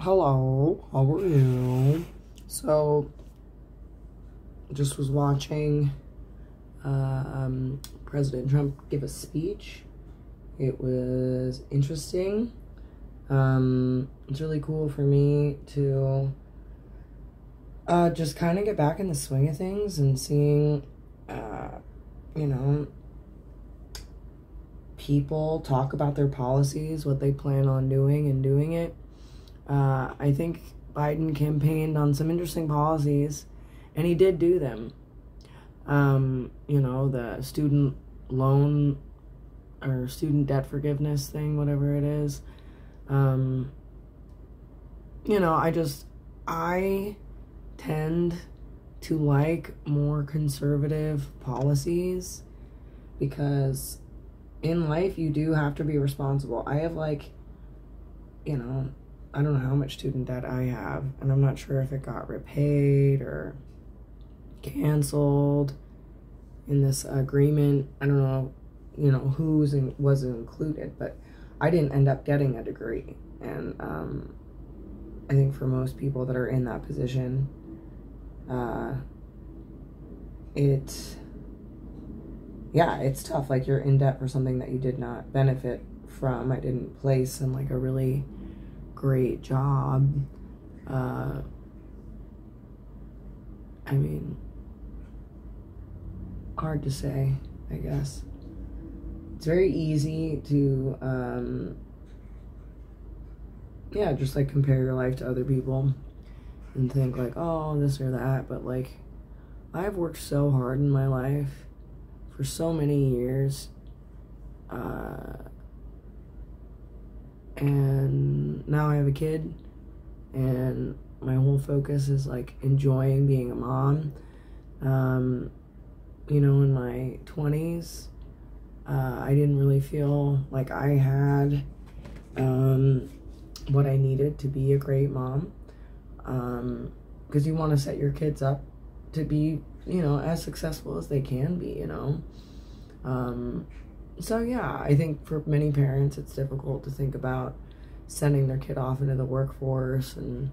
Hello, how are you? So, just was watching um, President Trump give a speech. It was interesting. Um, it's really cool for me to uh, just kind of get back in the swing of things and seeing, uh, you know, people talk about their policies, what they plan on doing, and doing it. Uh, I think Biden campaigned on some interesting policies, and he did do them. Um, you know, the student loan or student debt forgiveness thing, whatever it is. Um, you know, I just, I tend to like more conservative policies because in life you do have to be responsible. I have like, you know, I don't know how much student debt I have, and I'm not sure if it got repaid or canceled in this agreement. I don't know, you know, who's in, was included, but I didn't end up getting a degree. And um, I think for most people that are in that position, uh, it, yeah, it's tough. Like you're in debt for something that you did not benefit from. I didn't place in like a really great job. Uh, I mean, hard to say, I guess. It's very easy to, um, yeah, just like compare your life to other people and think like, oh, this or that. But like, I've worked so hard in my life for so many years. Uh, and now I have a kid, and my whole focus is like enjoying being a mom. Um, you know, in my 20s, uh, I didn't really feel like I had um, what I needed to be a great mom. Because um, you want to set your kids up to be, you know, as successful as they can be, you know. Um, so yeah, I think for many parents it's difficult to think about sending their kid off into the workforce and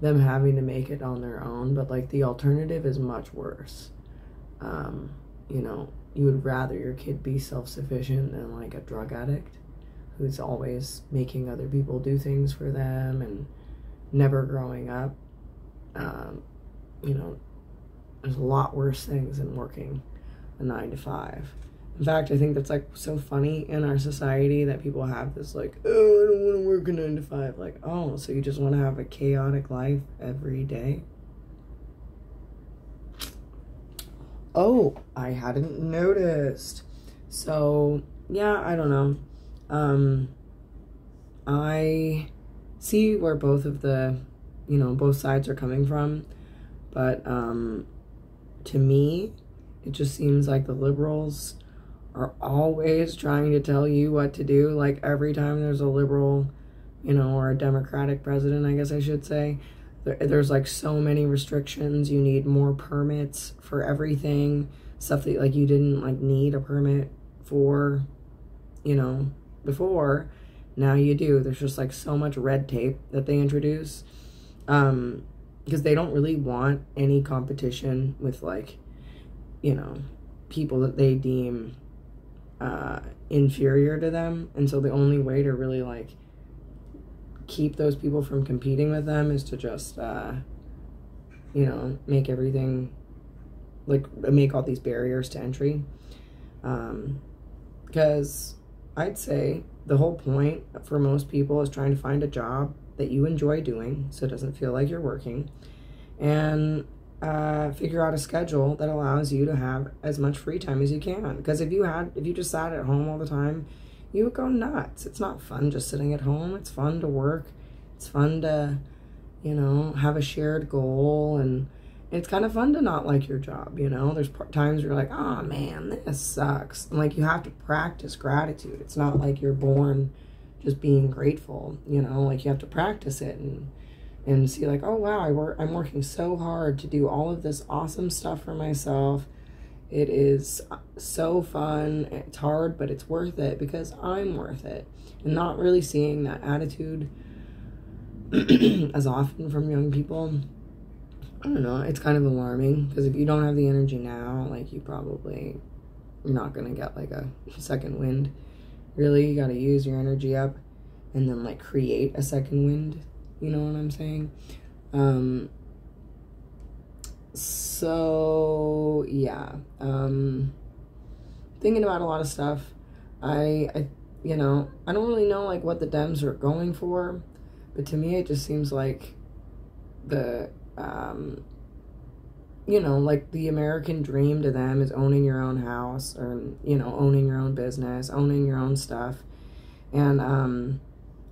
them having to make it on their own, but like the alternative is much worse. Um, you know, you would rather your kid be self-sufficient than like a drug addict who's always making other people do things for them and never growing up. Um, you know, there's a lot worse things than working a nine to five. In fact, I think that's like so funny in our society that people have this like, oh, I don't want to work a nine to five. Like, oh, so you just want to have a chaotic life every day? Oh, I hadn't noticed. So, yeah, I don't know. Um, I see where both of the, you know, both sides are coming from. But um, to me, it just seems like the liberals are always trying to tell you what to do. Like every time there's a liberal, you know, or a Democratic president, I guess I should say, there, there's like so many restrictions. You need more permits for everything. Stuff that like you didn't like need a permit for, you know, before. Now you do. There's just like so much red tape that they introduce. Um, because they don't really want any competition with like, you know, people that they deem uh, inferior to them. And so the only way to really like keep those people from competing with them is to just, uh, you know, make everything like make all these barriers to entry. Um, because I'd say the whole point for most people is trying to find a job that you enjoy doing so it doesn't feel like you're working. And uh, figure out a schedule that allows you to have as much free time as you can. Because if you had, if you just sat at home all the time, you would go nuts. It's not fun just sitting at home. It's fun to work. It's fun to, you know, have a shared goal and it's kind of fun to not like your job, you know? There's times you're like, oh man, this sucks. And like you have to practice gratitude. It's not like you're born just being grateful, you know? Like you have to practice it and and see like, oh wow, I work I'm working so hard to do all of this awesome stuff for myself. It is uh, so fun. It's hard, but it's worth it because I'm worth it. And not really seeing that attitude as often from young people. I don't know. It's kind of alarming because if you don't have the energy now, like you probably you're not gonna get like a second wind. Really, you gotta use your energy up and then like create a second wind. You know what I'm saying? Um, so yeah, um, thinking about a lot of stuff. I, I, you know, I don't really know like what the Dems are going for, but to me it just seems like the, um, you know, like the American dream to them is owning your own house or you know owning your own business, owning your own stuff, and um,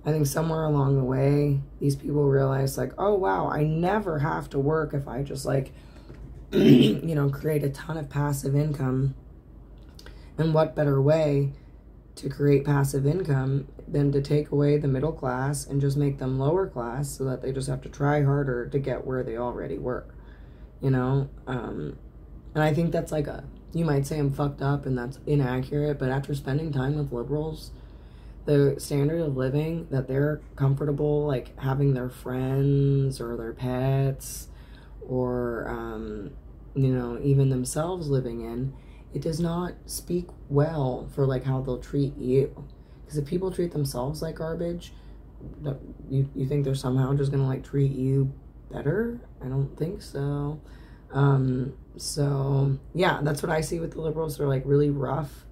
I think somewhere along the way, these people realize, like, oh, wow, I never have to work if I just, like, you know, create a ton of passive income. And what better way to create passive income than to take away the middle class and just make them lower class so that they just have to try harder to get where they already were, you know? Um, and I think that's like a, you might say I'm fucked up and that's inaccurate, but after spending time with liberals, the standard of living that they're comfortable like having their friends or their pets or um, you know even themselves living in it does not speak well for like how they'll treat you. Because if people treat themselves like garbage you, you think they're somehow just gonna like treat you better? I don't think so. Um so yeah that's what i see with the liberals. They're like really rough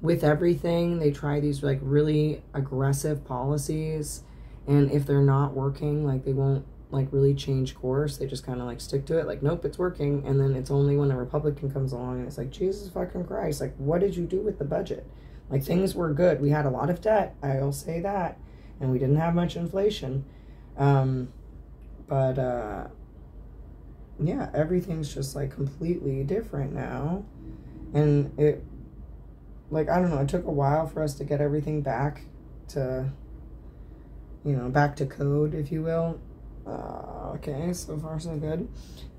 with everything. They try these like really aggressive policies, and if they're not working, like they won't like really change course. They just kind of like stick to it. Like, nope, it's working. And then it's only when a Republican comes along and it's like, Jesus fucking Christ, like, what did you do with the budget? Like, things were good. We had a lot of debt. I'll say that. And we didn't have much inflation. Um, but, uh, yeah, everything's just like completely different now. And it like I don't know, it took a while for us to get everything back to you know, back to code, if you will. Uh, okay, so far so good.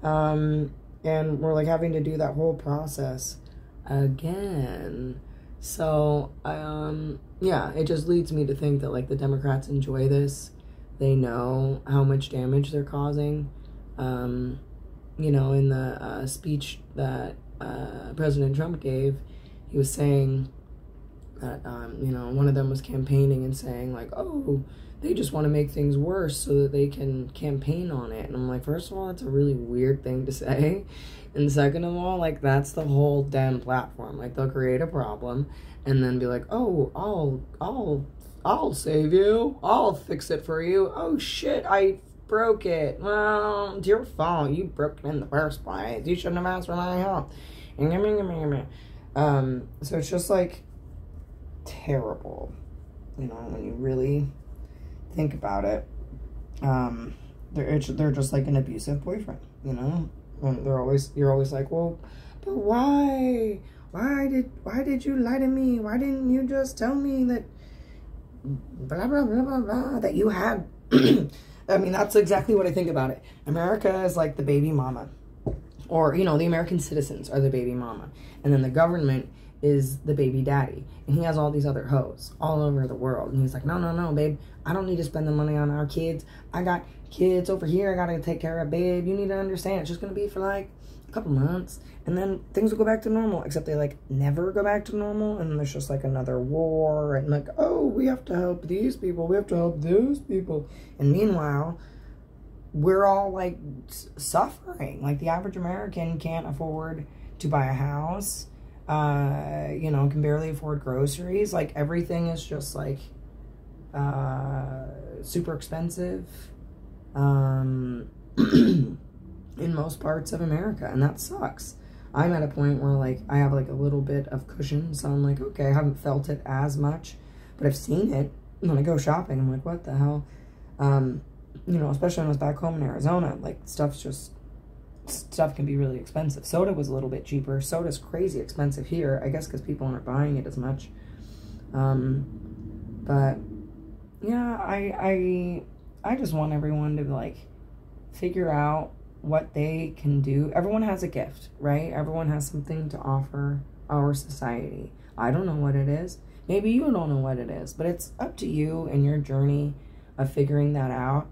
Um, and we're like having to do that whole process again. So, um, yeah, it just leads me to think that like the Democrats enjoy this. They know how much damage they're causing. Um, you know, in the uh, speech that uh, President Trump gave, he was saying that um, you know one of them was campaigning and saying like oh they just want to make things worse so that they can campaign on it. And i'm like first of all that's a really weird thing to say. And second of all like that's the whole damn platform like they'll create a problem and then be like oh i'll i'll i'll save you. I'll fix it for you. Oh shit i broke it. Well it's your fault. You broke it in the first place. You shouldn't have asked for my help um, so it's just like terrible, you know, when you really think about it. Um, they're they're just like an abusive boyfriend, you know. And they're always you're always like, well, but why? Why did why did you lie to me? Why didn't you just tell me that blah blah blah blah blah that you had? I mean, that's exactly what I think about it. America is like the baby mama or you know the american citizens are the baby mama and then the government is the baby daddy and he has all these other hoes all over the world and he's like no no no babe i don't need to spend the money on our kids. I got kids over here i gotta take care of babe. You need to understand it's just gonna be for like a couple months and then things will go back to normal except they like never go back to normal and there's just like another war and like oh we have to help these people we have to help those people and meanwhile we're all like suffering. Like the average American can't afford to buy a house, uh, you know, can barely afford groceries. Like everything is just like uh, super expensive um, in most parts of America, and that sucks. I'm at a point where like I have like a little bit of cushion, so I'm like, okay, I haven't felt it as much, but I've seen it when I go shopping. I'm like, what the hell? Um, you know, especially when I was back home in Arizona, like stuff's just stuff can be really expensive. Soda was a little bit cheaper. Soda's crazy expensive here, I guess because people aren't buying it as much. Um, but yeah, I I I just want everyone to like figure out what they can do. Everyone has a gift, right? Everyone has something to offer our society. I don't know what it is. Maybe you don't know what it is, but it's up to you and your journey of figuring that out.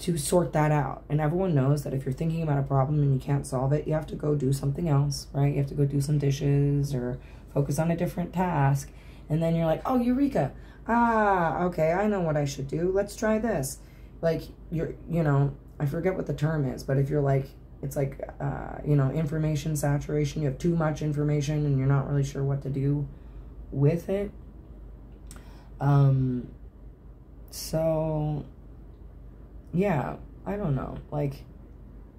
To sort that out. And everyone knows that if you're thinking about a problem and you can't solve it, you have to go do something else, right? You have to go do some dishes or focus on a different task. And then you're like, oh, Eureka. Ah, okay, I know what I should do. Let's try this. Like, you're, you know, I forget what the term is, but if you're like, it's like, uh, you know, information saturation, you have too much information and you're not really sure what to do with it. Um, so yeah, I don't know. Like,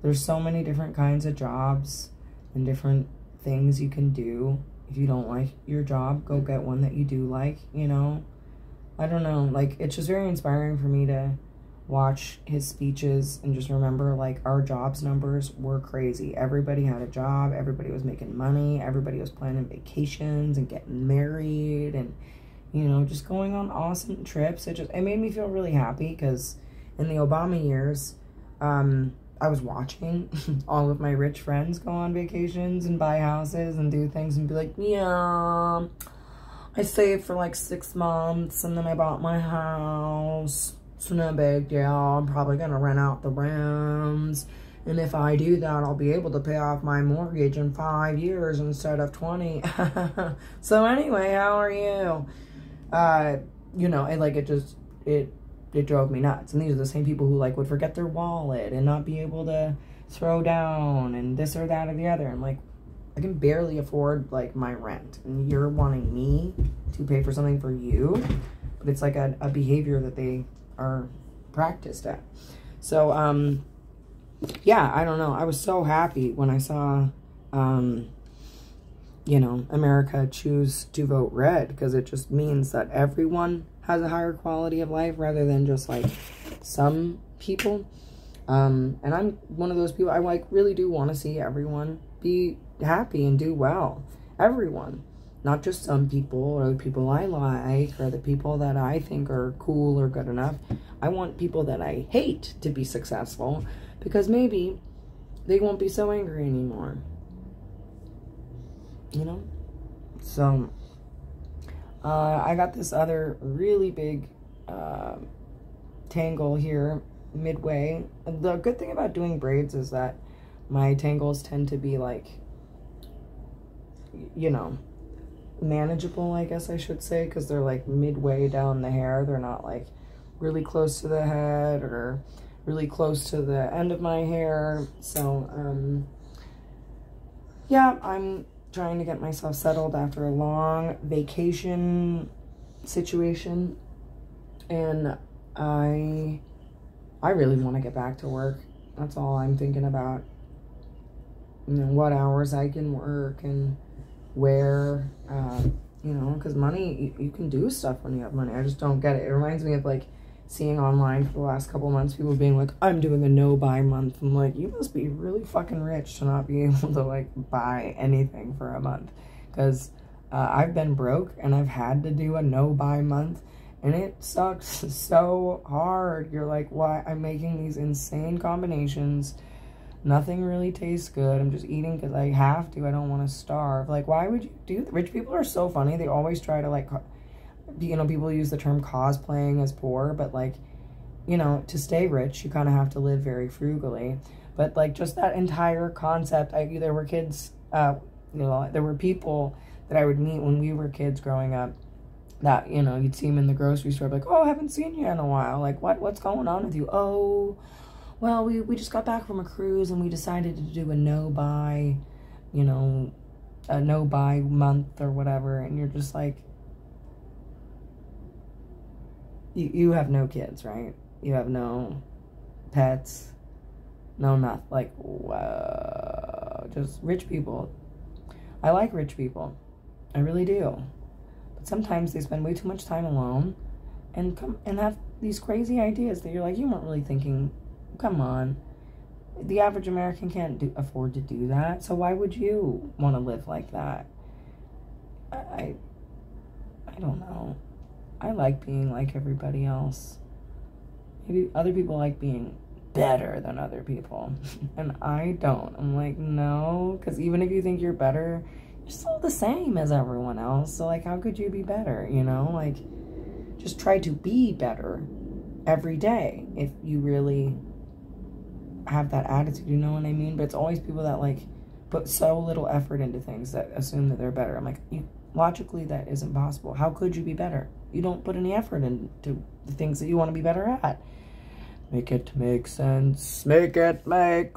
there's so many different kinds of jobs and different things you can do. If you don't like your job, go get one that you do like, you know? I don't know. Like, it's just very inspiring for me to watch his speeches and just remember, like, our jobs numbers were crazy. Everybody had a job, everybody was making money, everybody was planning vacations and getting married and, you know, just going on awesome trips. It just, it made me feel really happy because in the Obama years, um, I was watching all of my rich friends go on vacations and buy houses and do things and be like, yeah, I saved for like six months and then I bought my house. It's no big deal. I'm probably going to rent out the rooms. And if I do that, I'll be able to pay off my mortgage in five years instead of 20. so anyway, how are you? Uh, you know, it like, it just, it it drove me nuts. And these are the same people who like would forget their wallet and not be able to throw down and this or that or the other. I'm like, I can barely afford like my rent, and you're wanting me to pay for something for you, but it's like a, a behavior that they are practiced at. So, um, yeah, I don't know. I was so happy when I saw, um, you know, America choose to vote red because it just means that everyone has a higher quality of life rather than just like some people. Um, and I'm one of those people, I like really do want to see everyone be happy and do well. Everyone. Not just some people or the people I like or the people that I think are cool or good enough. I want people that I hate to be successful because maybe they won't be so angry anymore. You know? So, uh, I got this other really big uh, tangle here midway. The good thing about doing braids is that my tangles tend to be like, you know, manageable, I guess I should say, because they're like midway down the hair. They're not like really close to the head or really close to the end of my hair. So, um, yeah, I'm trying to get myself settled after a long vacation situation and I I really want to get back to work. That's all I'm thinking about. You know, what hours I can work and where, uh, you know, because money, you, you can do stuff when you have money. I just don't get it. It reminds me of like seeing online for the last couple months people being like, I'm doing a no buy month. I'm like, you must be really fucking rich to not be able to like buy anything for a month. Because uh, I've been broke and I've had to do a no buy month and it sucks so hard. You're like, why? I'm making these insane combinations. Nothing really tastes good. I'm just eating because I have to. I don't want to starve. Like, why would you do? Rich people are so funny. They always try to like you know, people use the term cosplaying as poor, but like, you know, to stay rich, you kind of have to live very frugally. But like, just that entire concept, I, there were kids, uh, you know, there were people that I would meet when we were kids growing up that, you know, you'd see them in the grocery store, like, oh, I haven't seen you in a while. Like, what, what's going on with you? Oh, well, we, we just got back from a cruise and we decided to do a no buy, you know, a no buy month or whatever. And you're just like, you, you have no kids, right? You have no pets, no nothing. Like, whoa, just rich people. I like rich people. I really do. But sometimes they spend way too much time alone and come and have these crazy ideas that you're like, you weren't really thinking, come on. The average American can't do, afford to do that. So why would you want to live like that? I, I, I don't know. I like being like everybody else. Maybe other people like being better than other people. and I don't. I'm like, no, because even if you think you're better, you're still the same as everyone else. So, like, how could you be better? You know, like, just try to be better every day if you really have that attitude, you know what I mean? But it's always people that like put so little effort into things that assume that they're better. I'm like, logically, that isn't possible. How could you be better? You don't put any effort into the things that you want to be better at. Make it make sense. Make it make